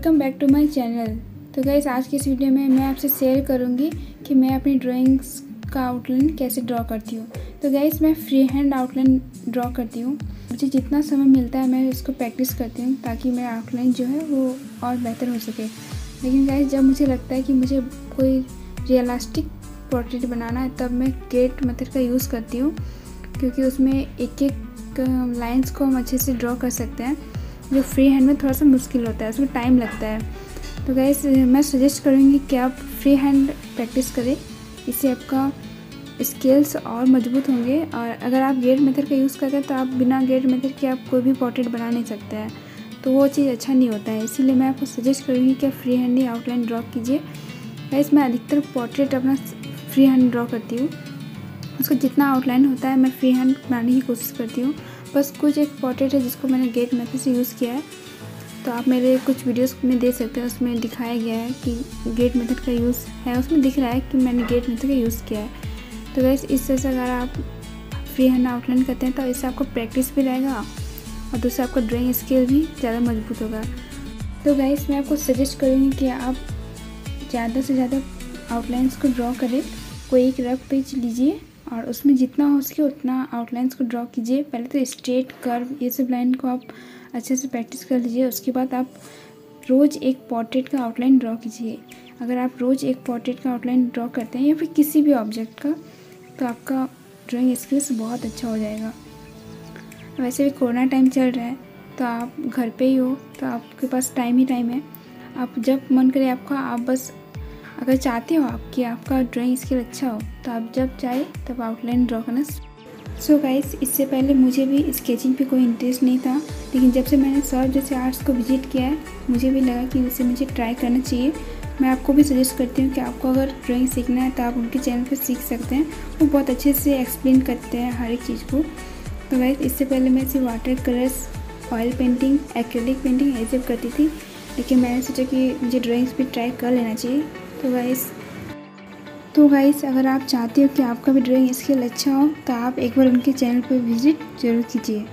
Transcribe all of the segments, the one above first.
Welcome back to my channel तो guys आज की इस वीडियो में मैं आपसे शेयर करूँगी कि मैं अपनी ड्राइंग्स का आउटलाइन कैसे ड्रॉ करती हूँ। तो गैस मैं फ्री हैंड आउटलाइन ड्रॉ करती हूँ। मुझे जितना समय मिलता है, मैं उसको प्रैक्टिस करती हूँ ताकि मेरा आउटलाइन जो है वो और बेहतर हो सके। लेकिन गैस जब मुझे लगता है कि मुझे कोई रियलिस्टिक पोर्ट्रेट बनाना है, तब मैं गेट मेथड का यूज़ करती हूँ। क्योंकि उसमें एक एक लाइंस को हम अच्छे से ड्रॉ कर सकते हैं। जो फ्री हैंड में थोड़ा सा मुश्किल होता है, उसमें टाइम लगता है। तो गैस मैं सजेस्ट करूँगी कि आप फ्री हैंड प्रैक्टिस करें। इससे आपका स्किल्स और मज़बूत होंगे और अगर आप गेट मेथड का यूज़ करते हैं तो आप बिना गेट मेथड के आप कोई भी पोर्ट्रेट बना नहीं सकते हैं। तो वो चीज़ अच्छा नहीं होता है। इसीलिए मैं आपको सजेस्ट करूँगी कि आप फ्री हैंड ही आउटलाइन ड्रॉ कीजिए। गैस मैं अधिकतर पोर्ट्रेट अपना फ्री हैंड ड्रॉ करती हूँ। उसका जितना आउटलाइन होता है, मैं फ्री हैंड बनाने की कोशिश करती हूँ। बस कुछ एक पोर्ट्रेट है जिसको मैंने गेट मेथड से यूज़ किया है। तो आप मेरे कुछ वीडियोस में देख सकते हैं, उसमें दिखाया गया है कि गेट मेथड का यूज़ है। उसमें दिख रहा है कि मैंने गेट मेथड का यूज़ किया है। तो वैसे इस तरह से अगर आप फ्री हैंड आउटलाइन करते हैं तो इससे आपको प्रैक्टिस भी रहेगा और दूसरा आपका ड्राइंग स्किल भी ज़्यादा मज़बूत होगा। तो गाइस मैं आपको सजेस्ट करूँगी कि आप ज़्यादा से ज़्यादा आउटलाइंस को ड्रॉ करें। कोई एक रफ पेज लीजिए। और उसमें जितना हो सके उतना आउटलाइंस को ड्रॉ कीजिए। पहले तो स्ट्रेट कर्व ये सब लाइन को आप अच्छे से प्रैक्टिस कर लीजिए। उसके बाद आप रोज़ एक पोर्ट्रेट का आउटलाइन ड्रॉ कीजिए। अगर आप रोज़ एक पोर्ट्रेट का आउटलाइन ड्रॉ करते हैं या फिर किसी भी ऑब्जेक्ट का तो आपका ड्राइंग स्किल्स बहुत अच्छा हो जाएगा। वैसे भी कोरोना टाइम चल रहा है तो आप घर पे ही हो तो आपके पास टाइम ही टाइम है। आप जब मन करे आपका, आप बस अगर चाहते हो आप कि आपका ड्राइंग स्किल अच्छा हो तो आप जब चाहे तब आउटलाइन ड्रॉ करना सो so गाइस इससे पहले मुझे भी स्केचिंग पे कोई इंटरेस्ट नहीं था, लेकिन जब से मैंने सर जैसे आर्ट्स को विज़िट किया है, मुझे भी लगा कि उसे मुझे ट्राई करना चाहिए। मैं आपको भी सजेस्ट करती हूँ कि आपको अगर ड्राइंग सीखना है तो आप उनके चैनल पर सीख सकते हैं। वो बहुत अच्छे से एक्सप्लेन करते हैं हर एक चीज़ को। तो गाइस इससे पहले मैं सिर्फ़ water colours oil painting acrylic painting ये सब करती थी, लेकिन मैंने सोचा कि मुझे ड्राइंग्स भी ट्राई कर लेना चाहिए। तो गाइस तो गाइस अगर आप चाहते हो कि आपका भी ड्राइंग स्किल अच्छा हो तो आप एक बार उनके चैनल पर विज़िट ज़रूर कीजिए।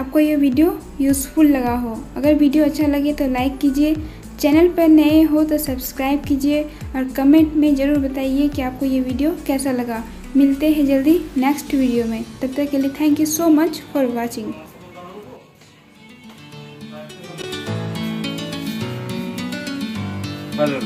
आपको ये वीडियो यूज़फुल लगा हो। अगर वीडियो अच्छा लगे तो लाइक कीजिए। चैनल पर नए हो तो सब्सक्राइब कीजिए और कमेंट में ज़रूर बताइए कि आपको ये वीडियो कैसा लगा। मिलते हैं जल्दी नेक्स्ट वीडियो में। तब तक के लिए thank you so much for watching Valeu.